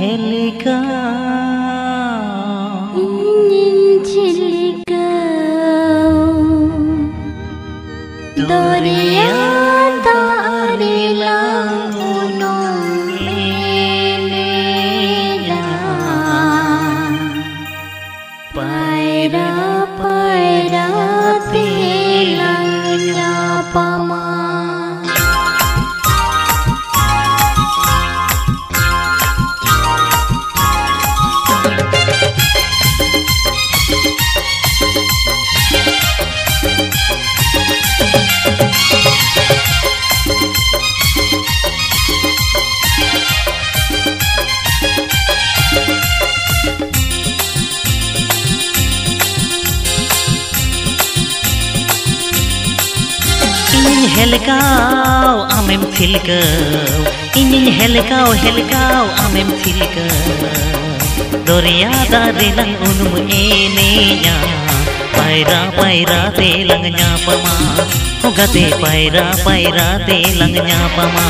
हेलिका ᱤᱧᱤᱧ ᱦᱮᱞᱠᱟᱣ ᱟᱢᱮᱢ ᱛᱷᱤᱞᱠᱟᱹᱣ ᱤᱧᱤᱧ ᱦᱮᱞᱠᱟᱣ ᱦᱮᱞᱠᱟᱣ ᱟᱢᱮᱢ ᱛᱷᱤᱞᱠᱟᱹᱣ ᱫᱚᱨᱭᱟ ᱫᱟᱨᱮ ᱞᱟᱝ ᱩᱱᱩᱢ ᱮᱱᱮᱡᱟ ᱯᱟᱭᱨᱟ ᱯᱟᱭᱨᱟ ᱛᱮ ᱞᱟᱝ ᱧᱟᱯᱟᱢᱟ ᱜᱟᱛᱮ ᱯᱟᱭᱨᱟ ᱯᱟᱭᱨᱟ ᱛᱮ lang ᱧᱟᱯᱟᱢᱟ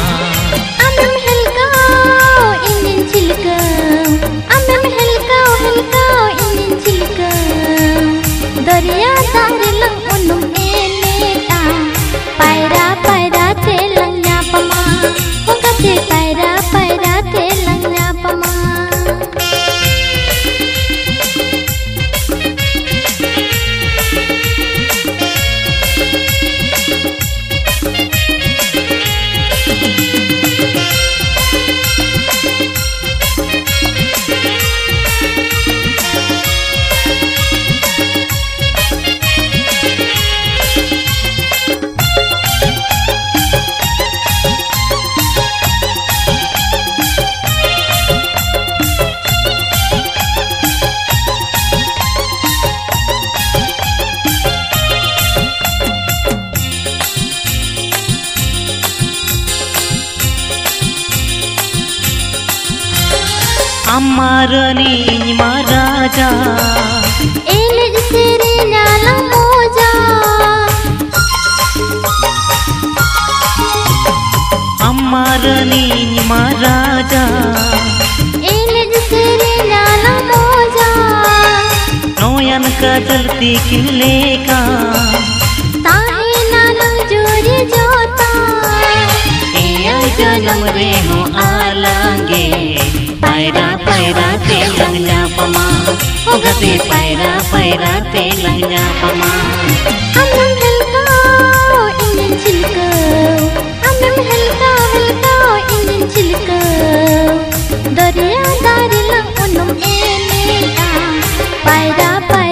जोता Paira paira telang nyapama పైరా పైరా తేలంగాపమా ఒకటి పైరా పైరా తేలంగాపమా అన్నం హెల్కా ఇంజన్ చిలుక అన్నం హెల్కా హెల్కా ఇంజన్ చిలుక దరియా దారిలో ఉన్నం ఏనేగా పైరా పైరా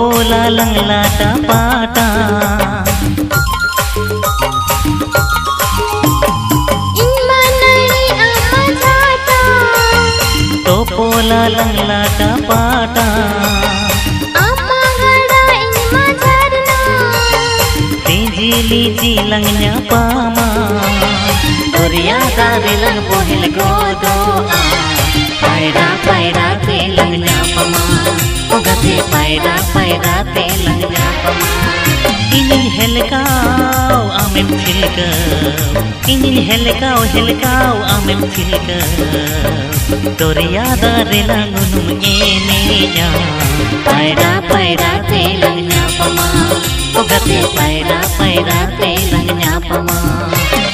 Topola lang lata pata In manali amma jata Topola lang lata pata amma gada in majarna Ingin helkau helkau amem thilkau Doriya dare lang unum eneja Paira paira telang nyapama Ogate paira paira telang nyapama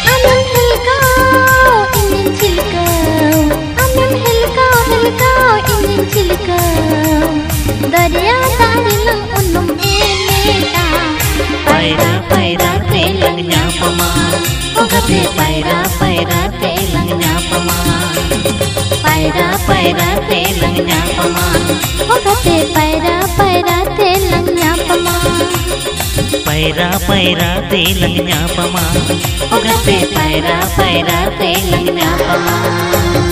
Amem helkau ingin cilkau Amem helkau helkau ingin nyapama Paira paira telang nyapama Hogate paira paira telang nyapama Paira paira telang nyapama Ogate paira paira telang nyapama